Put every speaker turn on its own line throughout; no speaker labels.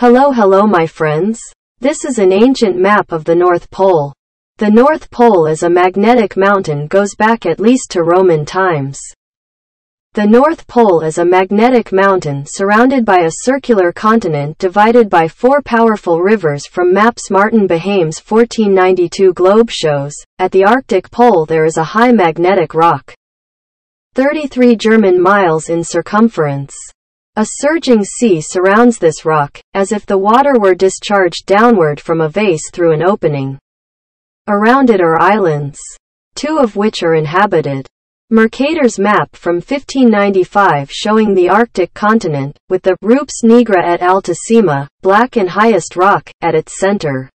Hello hello my friends. This is an ancient map of the North Pole. The North Pole as a magnetic mountain goes back at least to Roman times. The North Pole is a magnetic mountain surrounded by a circular continent divided by four powerful rivers from maps Martin Behaim's 1492 globe shows. At the Arctic Pole there is a high magnetic rock. 33 German miles in circumference. A surging sea surrounds this rock, as if the water were discharged downward from a vase through an opening. Around it are islands, two of which are inhabited. Mercator's map from 1595 showing the Arctic continent, with the Rupes Nigra et Altissima, black and highest rock, at its center.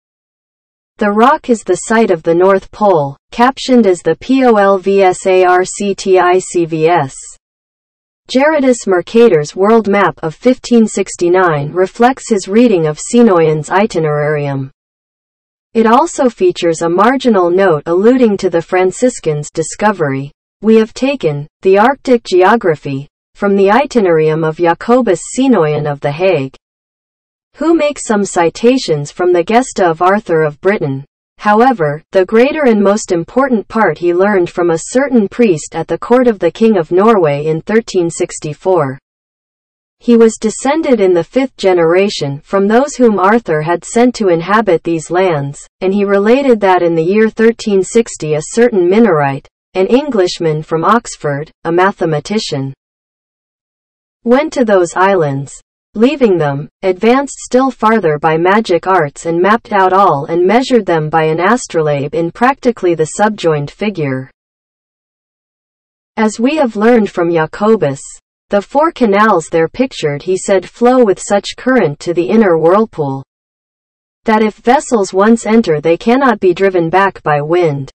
The rock is the site of the North Pole, captioned as the POLVSARCTICVS. Gerardus Mercator's world map of 1569 reflects his reading of Cnoyen's Itinerarium. It also features a marginal note alluding to the Franciscans' discovery. We have taken the Arctic geography from the Itinerarium of Jacobus Cnoyen of The Hague, who makes some citations from the Gesta of Arthur of Britain. However, the greater and most important part he learned from a certain priest at the court of the King of Norway in 1364. He was descended in the fifth generation from those whom Arthur had sent to inhabit these lands, and he related that in the year 1360 a certain Minorite, an Englishman from Oxford, a mathematician, went to those islands, leaving them, advanced still farther by magic arts and mapped out all and measured them by an astrolabe in practically the subjoined figure. As we have learned from Jacobus, the four canals there pictured he said flow with such current to the inner whirlpool, that if vessels once enter they cannot be driven back by wind.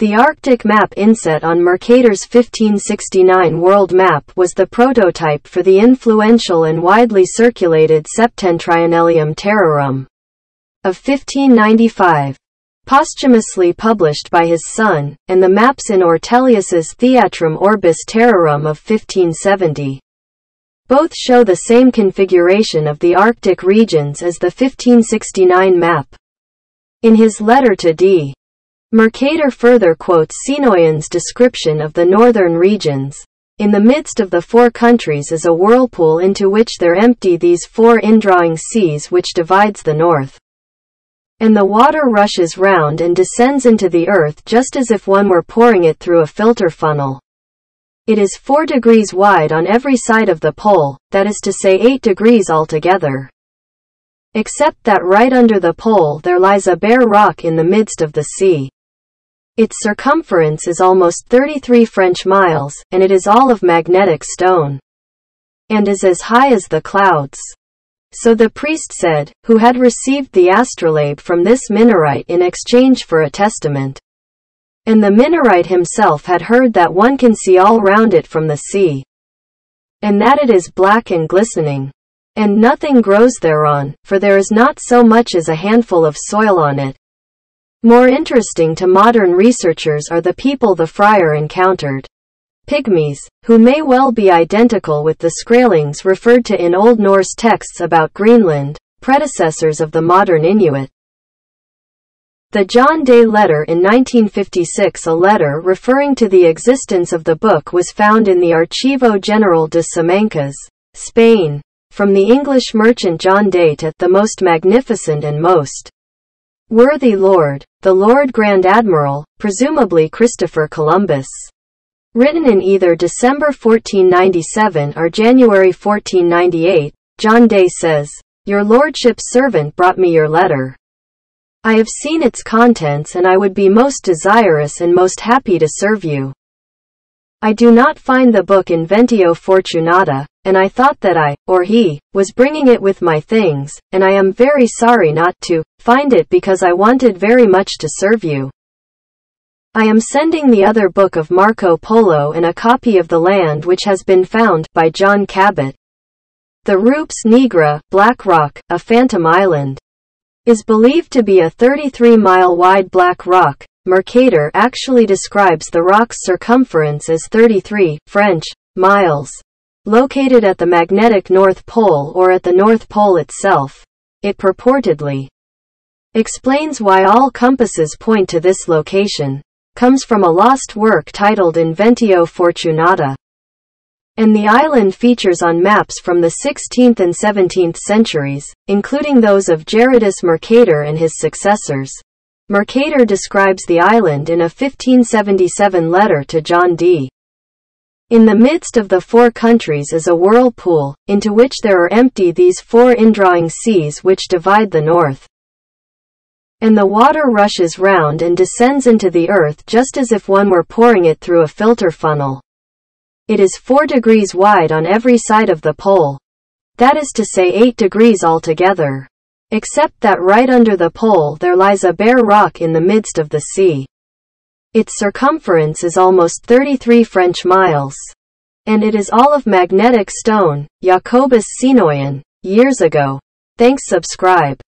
The Arctic map inset on Mercator's 1569 world map was the prototype for the influential and widely circulated Septentrionalium Terrarum of 1595, posthumously published by his son, and the maps in Ortelius's Theatrum Orbis Terrarum of 1570. Both show the same configuration of the Arctic regions as the 1569 map. In his letter to Dee Mercator further quotes Cnoyen's description of the northern regions. In the midst of the four countries is a whirlpool into which there empty these four indrawing seas which divides the north. And the water rushes round and descends into the earth just as if one were pouring it through a filter funnel. It is four degrees wide on every side of the pole, that is to say eight degrees altogether. Except that right under the pole there lies a bare rock in the midst of the sea. Its circumference is almost 33 French miles, and it is all of magnetic stone. And is as high as the clouds. So the priest said, who had received the astrolabe from this Minorite in exchange for a testament. And the Minorite himself had heard that one can see all round it from the sea. And that it is black and glistening. And nothing grows thereon, for there is not so much as a handful of soil on it, more interesting to modern researchers are the people the friar encountered. Pygmies, who may well be identical with the Skraelings referred to in Old Norse texts about Greenland, predecessors of the modern Inuit. The John Day letter in 1956 A letter referring to the existence of the book was found in the Archivo General de Simancas, Spain, from the English merchant John Day to the most magnificent and most Worthy Lord, the Lord Grand Admiral, presumably Christopher Columbus. Written in either December 1497 or January 1498, John Day says, Your Lordship's servant brought me your letter. I have seen its contents and I would be most desirous and most happy to serve you. I do not find the book Inventio Fortunata, and I thought that I, or he, was bringing it with my things, and I am very sorry not to find it because I wanted very much to serve you. I am sending the other book of Marco Polo and a copy of The Land Which Has Been Found by John Cabot. The Rupes Nigra, Black Rock, a phantom island, is believed to be a 33-mile wide black rock, Mercator actually describes the rock's circumference as 33 French miles. located at the magnetic North Pole or at the North Pole itself. It purportedly explains why all compasses point to this location, comes from a lost work titled Inventio Fortunata. And the island features on maps from the 16th and 17th centuries, including those of Gerardus Mercator and his successors. Mercator describes the island in a 1577 letter to John Dee. In the midst of the four countries is a whirlpool, into which there are empty these four indrawing seas which divide the north and the water rushes round and descends into the earth just as if one were pouring it through a filter funnel. It is 4 degrees wide on every side of the pole. That is to say 8 degrees altogether. Except that right under the pole there lies a bare rock in the midst of the sea. Its circumference is almost 33 French miles. And it is all of magnetic stone, Jacobus Cnoyen, years ago. Thanks subscribe.